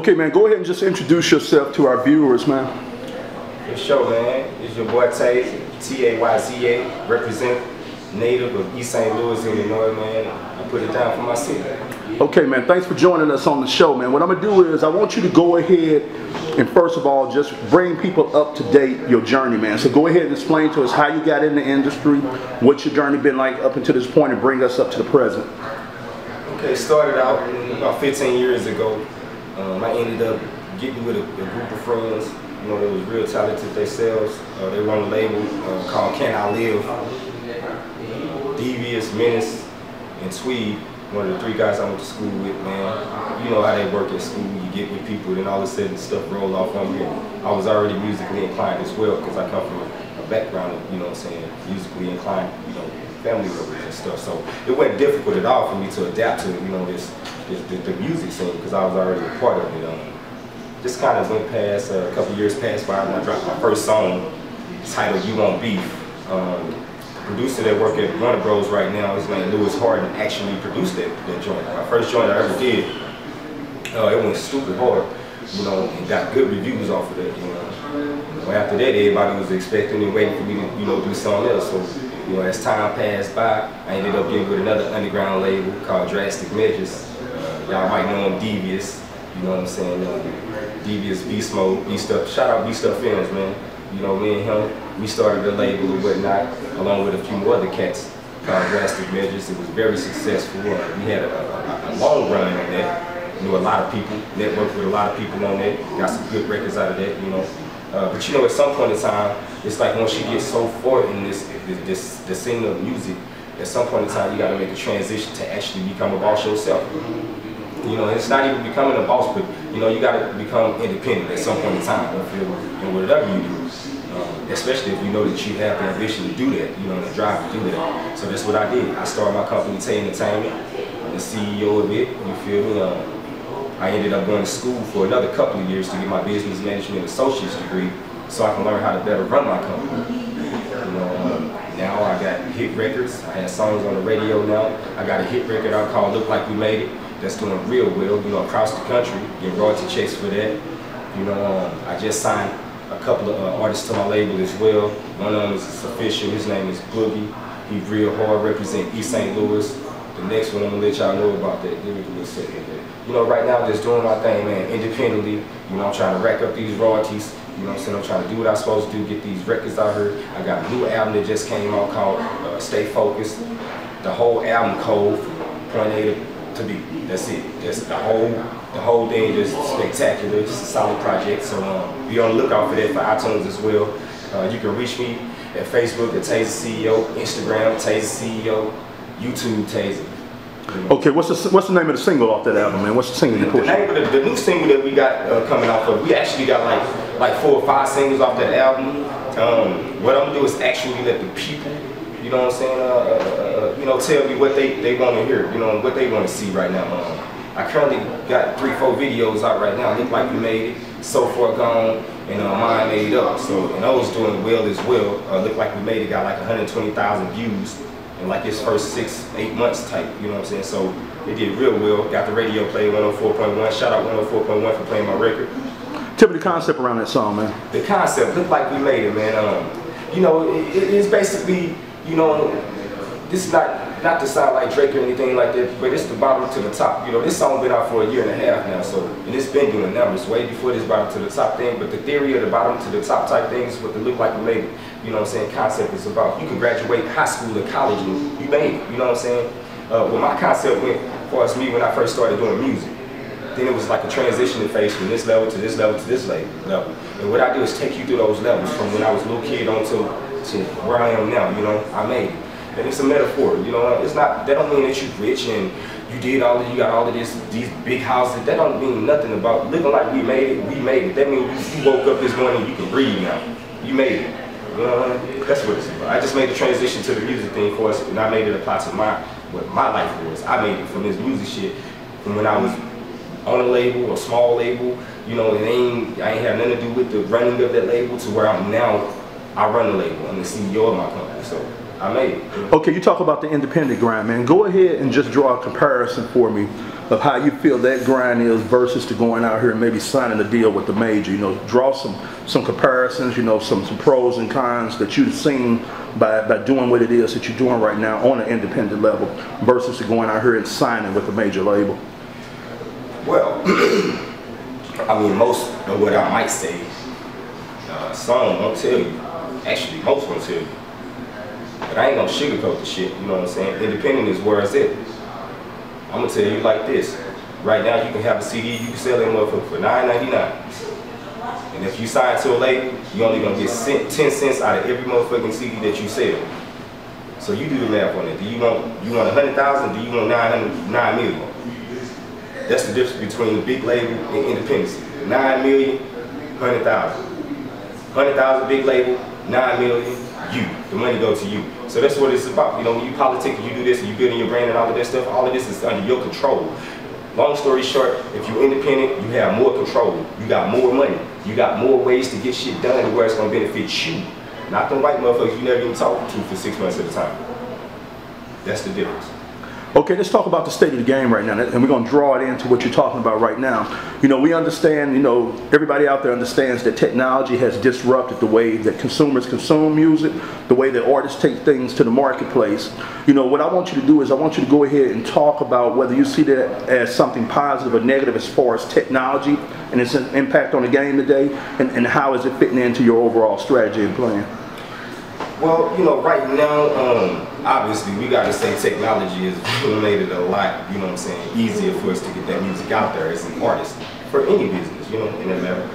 Okay, man, go ahead and just introduce yourself to our viewers, man. For sure, man. It's your boy Tay, T-A-Y-Z-A, represent native of East St. Louis, Illinois, man. I put it down for my city. Okay, man, thanks for joining us on the show, man. What I'm gonna do is I want you to go ahead and first of all, just bring people up to date your journey, man. So go ahead and explain to us how you got in the industry, what's your journey been like up until this point, and bring us up to the present. Okay, started out about 15 years ago. Um, I ended up getting with a, a, group of friends, you know, that was real talented themselves. Uh, they run a label uh, called Can I Live? Devious, Menace, and Tweed one of the three guys I went to school with, man, you know how they work at school, you get with people, then all of a sudden stuff roll off on you. I was already musically inclined as well, because I come from a background of, you know what I'm saying, musically inclined, you know, family members and stuff. So it wasn't difficult at all for me to adapt to, you know, this, this the, the music scene, because I was already a part of it. Um, just kind of went past, uh, a couple years passed by, and I dropped my first song titled You Want Beef. Um, producer that work at Warner Bros right now, his name Lewis Harden, actually produced that, that joint. My first joint I ever did, uh, it went stupid hard, you know, and got good reviews off of that, you know. After that, everybody was expecting and waiting for me to, you know, do something else. So, you know, as time passed by, I ended up getting with another underground label called Drastic Measures. Y'all might know him, Devious. You know what I'm saying? Uh, Devious Beast Mode, Beast Up. Shout out Beast Up Films, man. You know, me and him, we started a label and whatnot, along with a few more other cats called Drastic Measures. It was very successful. We had a, a, a, long run on that. Knew a lot of people, networked with a lot of people on that, got some good records out of that, you know. Uh, but you know, at some point in time, it's like once you get so far in this, this, this, the scene of music, at some point in time, you got to make a transition to actually become a boss yourself. You know, it's not even becoming a boss, but you know, you got to become independent at some point in time. You feel, and whatever you do, um, especially if you know that you have the ambition to do that, you know, the drive to do that. So that's what I did. I started my company, Tay Entertainment. I'm the CEO of it. You feel me? Um, I ended up going to school for another couple of years to get my business management associate's degree, so I can learn how to better run my company. You know, um, now I got hit records. I have songs on the radio now. I got a hit record I called "Look Like We Made It." that's doing real well, you know, across the country, get royalty checks for that. You know, um, I just signed a couple of uh, artists to my label as well. One of them is official, his name is Boogie. He real hard, represent East St. Louis. The next one, I'm gonna let y'all know about that. Give me a second. You know, right now, just doing my thing, man, independently. You know, I'm trying to rack up these royalties. You know what I'm saying? I'm trying to do what I'm supposed to do, get these records out here. I got a new album that just came out called uh, Stay Focused. The whole album code, point A to to be. That's it. Just the whole the whole thing just spectacular. Just a solid project. So um, be on the lookout for that for iTunes as well. Uh, you can reach me at Facebook at Tayza CEO, Instagram Tayza CEO, YouTube Tayza. Okay, what's the what's the name of the single off that album, man? What's the single you pushing? The name of the, the new single that we got uh, coming off of, we actually got like like four or five singles off that album. Um, what I'm gonna do is actually let the people you know what I'm saying, uh, uh, uh, you know, tell me what they, they want to hear, you know, what they want to see right now. Um, I currently got three, four videos out right now. Look like we made it, so far gone, and uh, mine made up. So, and those doing well as well. Uh, look like we made it, got like 120,000 views in like its first six, eight months type, you know what I'm saying? So it did real well. Got the radio play 104.1. Shout out 104.1 for playing my record. Tell me the concept around that song, man. The concept, look like we made it, man. Um, you know, it, it's basically you know, this is not not to sound like Drake or anything like that, but it's the bottom to the top. You know, this song been out for a year and a half now, so and it's been doing numbers way before this bottom to the top thing. But the theory of the bottom to the top type thing is what the look like you made it. You know what I'm saying? Concept is about. You can graduate high school or college and you made it. You know what I'm saying? Uh, well, my concept went for us me when I first started doing music. Then it was like a transition phase from this level to this level to this level. And what I do is take you through those levels from when I was a little kid on to to where I am now, you know, I made it. And it's a metaphor, you know, it's not, that don't mean that you're rich and you did all of, you got all of this, these big houses, that don't mean nothing about living like we made it, we made it. That means you, woke up this morning, and you can breathe now. You made it. Know, that's what it's about. I just made the transition to the music thing for us, and I made it apply to my, what my life was. I made it from this music shit from when I was on a label, a small label, you know, it ain't, I ain't had nothing to do with the running of that label to where I'm now I run the label. I'm the CEO of my company. So I made it. Okay, you talk about the independent grind, man. Go ahead and just draw a comparison for me of how you feel that grind is versus to going out here and maybe signing a deal with the major. You know, draw some some comparisons. You know, some some pros and cons that you've seen by by doing what it is that you're doing right now on an independent level versus to going out here and signing with a major label. Well, I mean, most of what I might say, uh, some won't tell you. Actually, most won't tell you. But I ain't gonna sugarcoat the shit, you know what I'm saying? Independent is where it's at. I'm gonna tell you like this. Right now, you can have a CD, you can sell that motherfucker for $9.99. And if you sign to a label, you only gonna get 10 cents out of every motherfucking CD that you sell. So you do the math on it. Do you want you want 100,000? Do you want 900, 9 million? That's the difference between the big label and independence. 9 million, 100,000. 100,000 big label, 9 million, you. The money goes to you. So that's what it's about. You know, when you politic you do this and you building your brand and all of that stuff, all of this is under your control. Long story short, if you're independent, you have more control. You got more money. You got more ways to get shit done to where it's gonna benefit you. Not the white motherfuckers you never even talk to for six months at a time. That's the difference. Okay, let's talk about the state of the game right now, and we're going to draw it into what you're talking about right now. You know, we understand, you know, everybody out there understands that technology has disrupted the way that consumers consume music, the way that artists take things to the marketplace. You know, what I want you to do is I want you to go ahead and talk about whether you see that as something positive or negative as far as technology and its impact on the game today, and, and how is it fitting into your overall strategy and plan. Well, you know, right now, um, obviously, we got to say technology has made it a lot, you know what I'm saying, easier for us to get that music out there as an artist for any business, you know, in matter.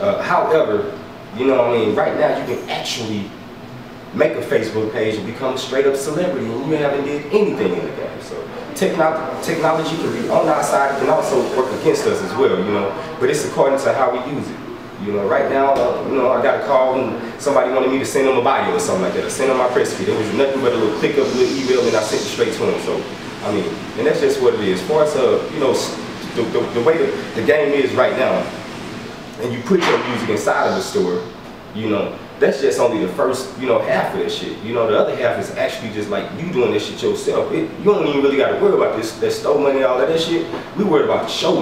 Uh, however, you know what I mean, right now you can actually make a Facebook page and become a straight up celebrity and you haven't did anything in the game. So techno technology can be on our side, can also work against us as well, you know, but it's according to how we use it. You know, right now, uh, you know, I got a call and somebody wanted me to send them a bio or something like that, or send them my press kit. It was nothing but a little click of a little email and I sent it straight to them. So, I mean, and that's just what it is. As far as, uh, you know, the, the, the way the, the game is right now, and you put your music inside of the store, you know, that's just only the first, you know, half of that shit. You know, the other half is actually just like you doing this shit yourself. It, you don't even really got to worry about this, that store money, all of that shit. We worried about the show.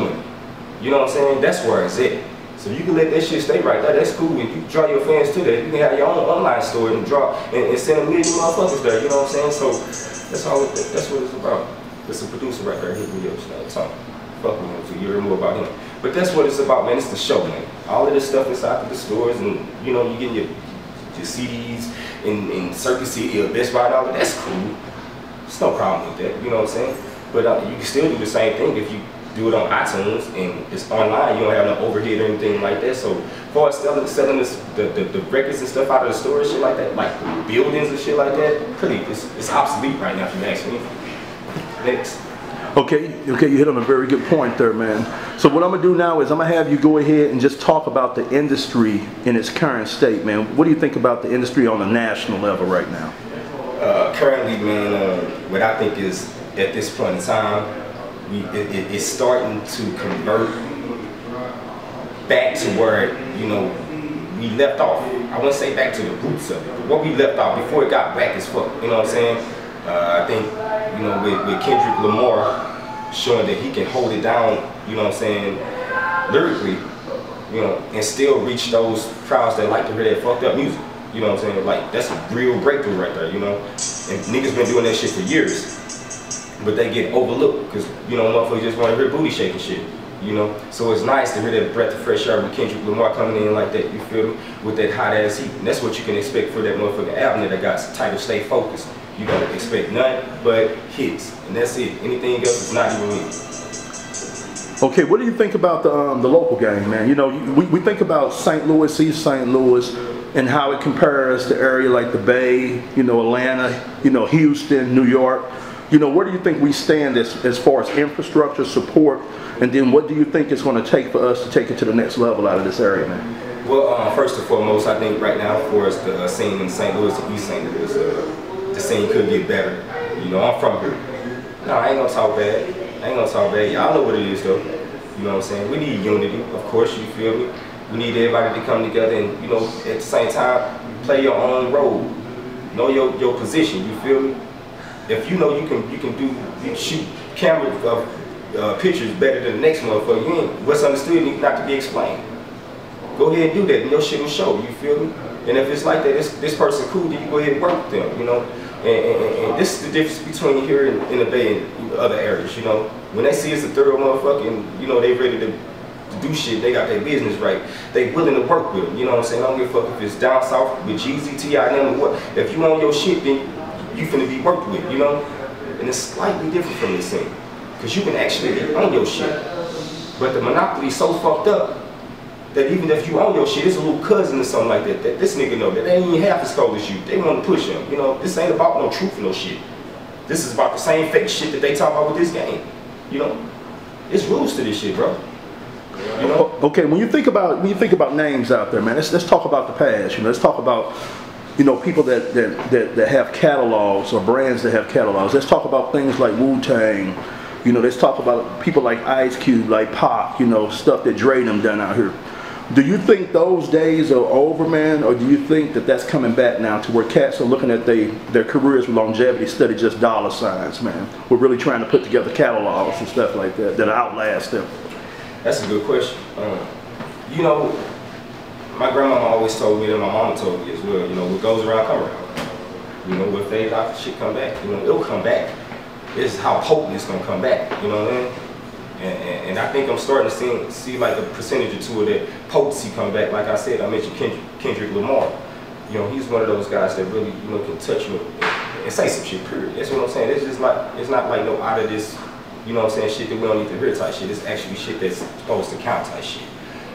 You know what I'm saying? That's where it's at. So you can let that shit stay right there. That's cool. If you draw your fans to that, you can have your own online store and draw and, and send a million motherfuckers there. You know what I'm saying? So that's all. That's what it's about. There's a producer right there hitting me up the. Fuck me so you hear more about him. But that's what it's about, man. It's the show, man. All of this stuff inside of the stores, and you know, you getting your your CDs in, in Circuit City or Best Buy all that. That's cool. There's no problem with that. You know what I'm saying? But uh, you can still do the same thing if you do it on iTunes and it's online. You don't have no overhead or anything like that. So as far as selling, selling this, the, the, the records and stuff out of the store and shit like that, like buildings and shit like that, pretty, it's, it's obsolete right now if you ask me. Next. Okay, okay, you hit on a very good point there, man. So what I'm gonna do now is I'm gonna have you go ahead and just talk about the industry in its current state, man. What do you think about the industry on a national level right now? Uh, currently, man, uh, what I think is at this point in time, we, it, it, it's starting to convert back to where, you know, we left off. I wouldn't say back to the roots of it, but what we left off before it got back as fuck. You know what I'm saying? Uh, I think, you know, with, with Kendrick Lamar showing that he can hold it down, you know what I'm saying, lyrically, you know, and still reach those crowds that like to hear that fucked up music. You know what I'm saying? Like, that's a real breakthrough right there, you know? And niggas been doing that shit for years but they get overlooked because you know motherfuckers just want to hear booty shaking shit. You know, so it's nice to hear that breath of fresh air with Kendrick Lamar coming in like that. You feel me? With that hot ass heat, and that's what you can expect for that motherfucking album that I got title "Stay Focused." You gotta expect nothing but hits, and that's it. Anything else is not even me. Okay, what do you think about the um, the local game, man? You know, we, we think about St. Louis, East St. Louis, and how it compares to area like the Bay, you know, Atlanta, you know, Houston, New York you know, where do you think we stand as, as far as infrastructure support, and then what do you think it's going to take for us to take it to the next level out of this area, man? Well, uh, first and foremost, I think right now for us, the uh, scene in St. Louis and East St. Louis, uh, the scene could get better. You know, I'm from here. No, I ain't gonna talk bad. I ain't gonna talk bad. Y'all know what it is, though. You know what I'm saying? We need unity, of course, you feel me? We need everybody to come together and, you know, at the same time, play your own role. Know your, your position, you feel me? If you know you can you can do you shoot camera uh, pictures better than the next motherfucker, you ain't what's understood need not to be explained. Go ahead and do that, and your shit will show. You feel me? And if it's like that, this this person cool, then you go ahead and work with them. You know, and, and, and this is the difference between here in, in the Bay and other areas. You know, when they see it's a thorough motherfucker, and you know they ready to do shit, they got their business right. They willing to work with them. You know what I'm saying? I don't give a fuck if it's down south with Jeezy, T.I. them or what. If you own your shit, then you finna be worked with, you know? And it's slightly different from this thing. Cause you can actually on your shit. But the monopoly's so fucked up that even if you own your shit, it's a little cousin or something like that, that this nigga know that they ain't even half as cold as you. They want to push him. You know, this ain't about no truth no shit. This is about the same fake shit that they talk about with this game. You know? It's rules to this shit, bro. You know? Okay, when you think about when you think about names out there, man, let's let's talk about the past. You know, let's talk about you know people that that that, that have catalogs or brands that have catalogs. Let's talk about things like Wu Tang. You know, let's talk about people like Ice Cube, like Pac. You know, stuff that Dre them done out here. Do you think those days are over, man, or do you think that that's coming back now to where cats are looking at they, their careers with longevity of just dollar signs, man? We're really trying to put together catalogs and stuff like that that outlast them. That's a good question. Um, you know, my grandmama always told me, and my mama told me as well, you know, what goes around come around. You know, if they out, shit come back. You know, it'll come back. This is how potent it's gonna come back. You know what I mean? And, and, and, I think I'm starting to see, see like a percentage or two of that potency come back. Like I said, I mentioned Kendrick, Kendrick Lamar. You know, he's one of those guys that really, you know, can touch you and, and say some shit, period. That's what I'm saying. It's just like, it's not like no out of this you know what I'm saying, shit that we don't need to hear type shit. It's actually shit that's supposed to count type shit.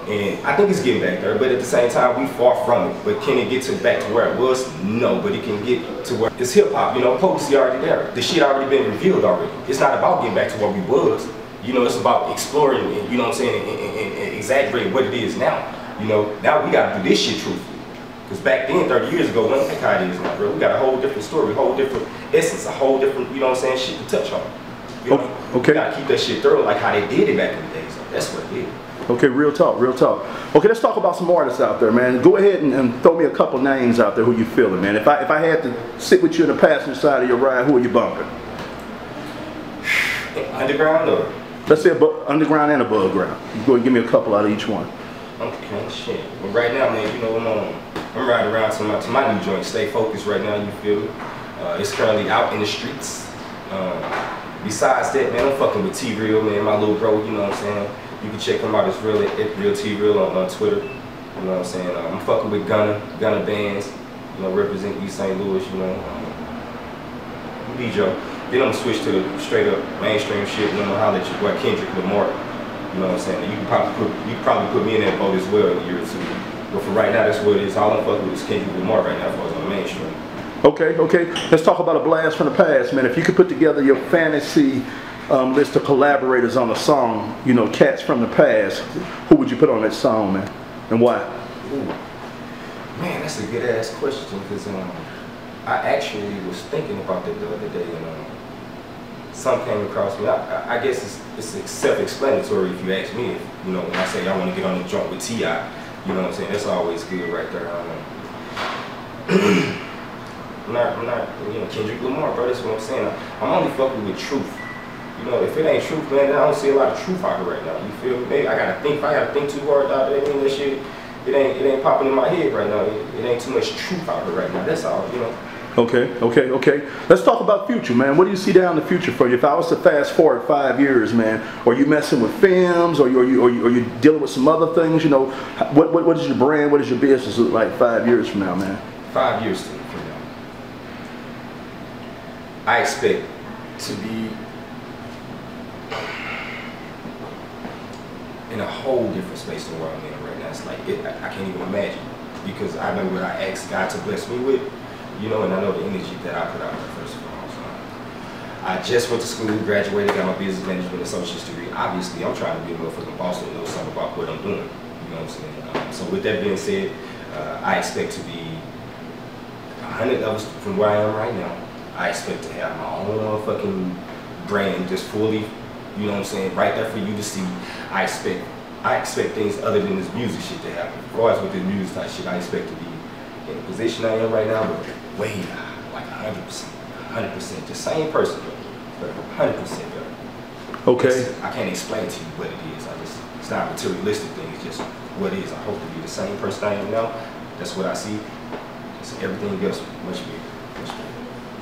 And I think it's getting back there, but at the same time, we far from it. But can it get to back to where it was? No, but it can get to where it's hip hop. You know, potency already there. The shit already been revealed already. It's not about getting back to where we was. You know, it's about exploring. And, you know what I'm saying, and, and, and exaggerating what it is now. You know, now we got to do this shit truthfully. Because back then, 30 years ago, we don't think how it is now, bro. We got a whole different story, a whole different essence, a whole different, you know what I'm saying, shit to touch on. You know, okay. You gotta keep that shit thorough like how they did it back in the days. That's what it is. Okay, real talk, real talk. Okay, let's talk about some artists out there, man. Go ahead and, and, throw me a couple names out there who you feeling, man. If I if I had to sit with you in the passenger side of your ride, who are you bumping? Underground or? Let's say underground and above ground. You go and give me a couple out of each one. Okay, shit. But right now, man, you know, I'm on, I'm riding around to my, to my new joint. Stay focused right now, you feel me? Uh, it's currently out in the streets. Um, Besides that, man, I'm fucking with T-Real, man, my little bro, you know what I'm saying? You can check him out, it's real, it, real T-Real on, on Twitter. You know what I'm saying? Uh, I'm fucking with Gunna, Gunna Bands, you know, represent East St. Louis, you know. Um, Joe. Then I'm switch to the straight up mainstream shit, you know, how at your boy Kendrick Lamar. You know what I'm saying? You can probably put you probably put me in that boat as well in a year or two. But for right now, that's what it is. All I'm fucking with is Kendrick Lamar right now as on mainstream. Okay, okay. Let's talk about a blast from the past, man. If you could put together your fantasy um, list of collaborators on a song, you know, cats from the past, who would you put on that song, man, and why? Ooh. Man, that's a good ass question because um, I actually was thinking about that the other day and um, some came across me. I, I guess it's, it's self-explanatory if you ask me. If, you know, when I say I want to get on the joint with T.I., you know what I'm saying? That's always good right there. Um, I'm not, I'm not, you know, Kendrick Lamar, bro. That's what I'm saying. I'm only fucking with truth. Know, if it ain't truth, man, I don't see a lot of truth out here right now. You feel me? Maybe I gotta think. If I gotta think too hard out there, that shit, it ain't, it ain't popping in my head right now. It, it ain't too much truth out here right now. That's all, you know. Okay, okay, okay. Let's talk about future, man. What do you see down the future for you? If I was to fast forward five years, man, are you messing with films, or you, are you, are you, are you dealing with some other things? You know, what, what, what is your brand? What does your business look like five years from now, man? Five years from now. I expect to be in a whole different space than where I'm in right now. It's like, it, I, can't even imagine. Because I know what I asked God to bless me with, you know, and I know the energy that I put out there, first of all. So I just went to school, graduated, got my business management associate's degree. Obviously, I'm trying to be a motherfucking boss and know something about what I'm doing. You know what I'm saying? Um, so with that being said, uh, I expect to be 100 levels from where I am right now I expect to have my own motherfucking brand just fully, you know what I'm saying, right there for you to see. I expect I expect things other than this music shit to happen. As far as with this music type shit, I expect to be in the position I am right now, but way hundred percent, hundred percent, the same person, but hundred percent better. Okay. It's- I can't explain to you what it is. I just it's not a materialistic thing. It's just what it is. I hope to be the same person I am now. That's what I see. It's everything else much bigger.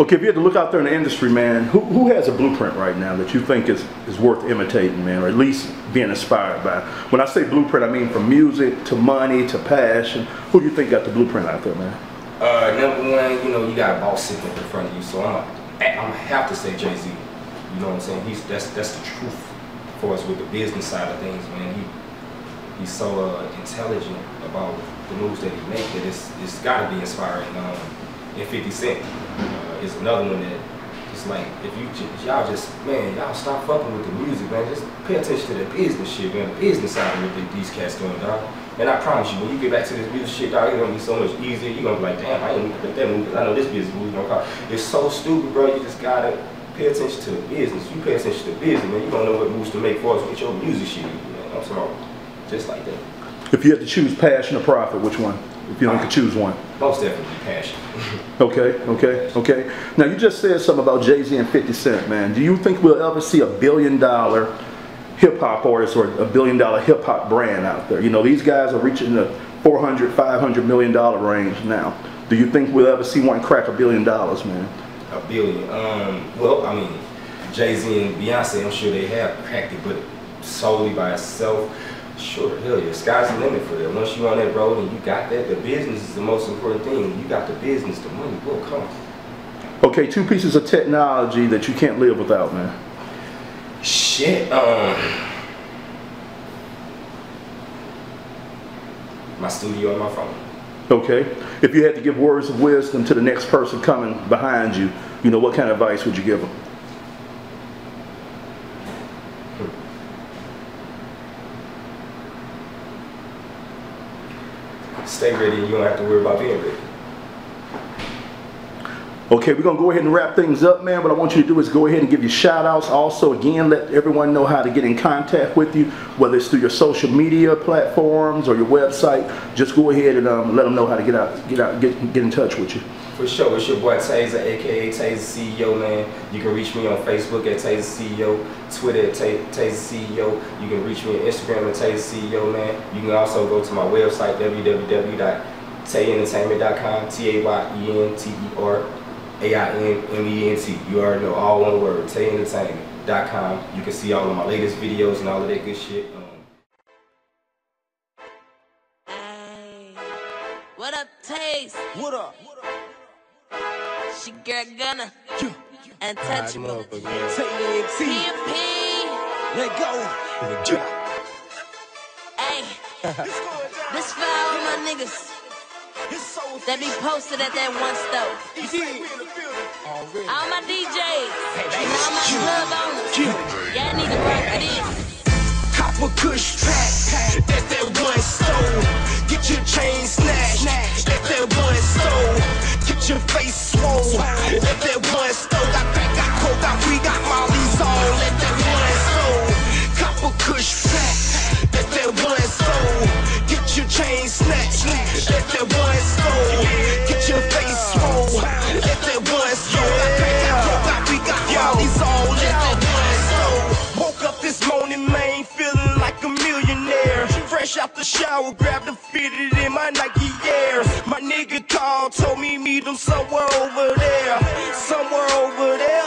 Okay, if you had to look out there in the industry, man, who, who has a blueprint right now that you think is, is worth imitating, man, or at least being inspired by? When I say blueprint, I mean from music to money to passion. Who do you think got the blueprint out there, man? Uh, number one, you know, you got a boss sitting in front of you, so I'm, I'm gonna have to say Jay Z. You know what I'm saying? He's that's that's the truth for us with the business side of things, man. He he's so uh, intelligent about the moves that he make that it's it's got to be inspiring. Um, and 50 Cent uh, is another one that it's like if you y'all just man y'all stop fucking with the music, man. Just pay attention to the business shit, man. The business side of what these cats doing, dog. And I promise you, when you get back to this music shit, dog, it's gonna be so much easier. You're gonna be like, damn, I ain't even put that move because I know this business move gonna call. It's so stupid, bro. You just gotta pay attention to the business. You pay attention to the business, man. You gonna know what moves to make for us with your music shit. Man. I'm sorry. Just like that. If you had to choose passion or profit, which one? If you only could choose one. Most definitely passion. Okay, okay, okay. Now you just said something about Jay Z and 50 Cent, man. Do you think we'll ever see a billion dollar hip hop artist or a billion dollar hip hop brand out there? You know, these guys are reaching the 400, 500 million dollar range now. Do you think we'll ever see one crack a billion dollars, man? a billion. Um, well, I mean, Jay Z and Beyonce, I'm sure they have cracked it, but solely by itself, sure, hell yeah, sky's the limit for that. Once you're on that road and you got that, the business is the most important thing. When you got the business, the money will come. Okay, two pieces of technology that you can't live without, man. Shit, um, my studio and my phone. Okay? If you had to give words of wisdom to the next person coming behind you, you know, what kind of advice would you give them? Ready, you don't have to worry about being ready. Okay, we're gonna go ahead and wrap things up, man. What I want you to do is go ahead and give you shout outs. Also, again, let everyone know how to get in contact with you, whether it's through your social media platforms or your website. Just go ahead and um, let them know how to get out, get out, get, get in touch with you. For sure, it's your boy Tayza, aka Tayza CEO, man. You can reach me on Facebook at Tayza CEO, Twitter at Ta- Tayza CEO. You can reach me on Instagram at Tayza CEO, man. You can also go to my website, www.tayentertainment.com, T-A-Y-E-N-T-E-R-A-I-N-M-E-N-T. You already know, all one word, tayentertainment.com. You can see all of my latest videos and all of that good shit. Um, Ayy. What up, Taste? What up? She girl gonna and touch me. TNT. PMP. Let go. Ayy. This for all my niggas that be posted at that one stove. All my DJs and all my club owners. Y'all need to rock this. Copper Kush pack. That's that one stove. Get your chain snatched. That's that one stove. Get your face swole. That's that one stove. Got crack, got coke, got we got Molly's on. Let that one stove. Copper Kush pack. That's that one stove. Get your chain snatched. That's that one stove. Get your face swole. That's that one stove. Got crack, got coke, got we got Molly's on. Let that one stove. Woke up this morning, man, feeling like a millionaire. Fresh out the shower, grabbed a fitted in my Nike Airs. My nigga called, told me meet him somewhere over there. Somewhere over there,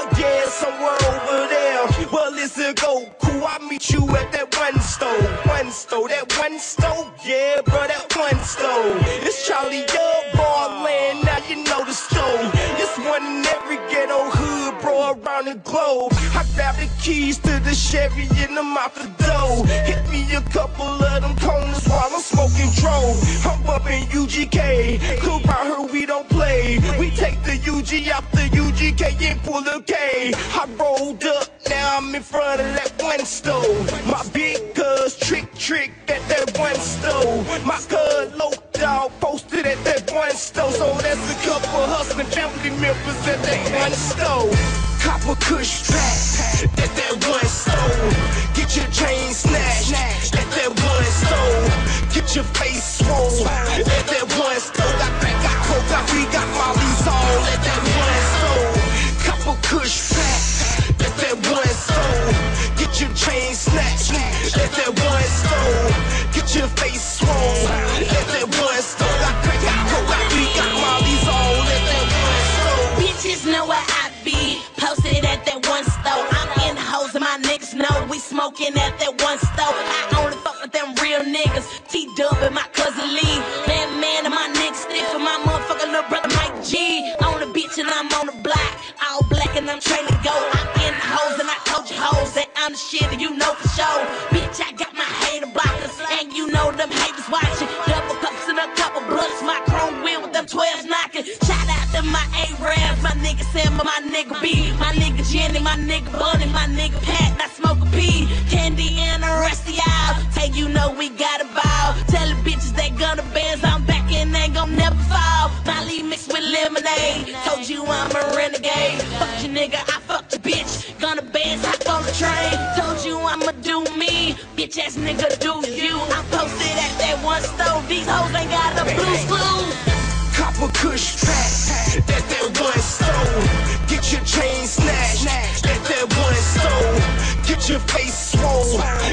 stove, one stove, that one stove, yeah, bro, that one stove. It's Charlie Young, Barland, now you know the stove. It's one in every ghetto hood, bro, around the globe. I grabbed the keys to the Chevy and I'm out the door. Hit me a couple of them corners while I'm smoking drone. I'm up in UGK, cool around here we don't play. We take the UG out the UGK and pull a K. I rolled up, now I'm in front of that one stove. My big cuz trick trick at that one stove. My cuz low dog posted at that one stove. So that's a couple hustling family members at that one stove. Copper Kush pack at that one stove. Get your chain snatched at that one stove. Get your face swole at that one stove. Got crack, got coke, got we got Molly's on at that one stove. kush pack, smoking at that one store. I only fuck with them real niggas. T Dub and my cousin Lee. Man, man, and my niggas stick for my motherfucking little brother Mike G. On the bitch and I'm on the block. All black and I'm trained to go. I'm in the hoes and I told you hoes that I'm the shit and you know for sure. Bitch, I got my hater blockers. And you know them haters watching. Double cups and a couple blunts. My chrome wheel with them 12s knocking. Shout out to my A-Rabs, my nigga Sam, my nigga B, my nigga Jenny, my nigga Bunny, my nigga Pat, P, Candy and the rest of y'all. Hey, you know we got a ball. Tell the bitches they gonna bands, I'm back and they gon' never fall. Molly mixed with lemonade. Told you I'm a renegade. Fuck you nigga, I fucked your bitch. Gonna bands, hop on the train. Told you I'ma do me. Bitch ass nigga, do you. I'm posted at that one stove. These hoes ain't got a blue clue. Copper kush pack, let that face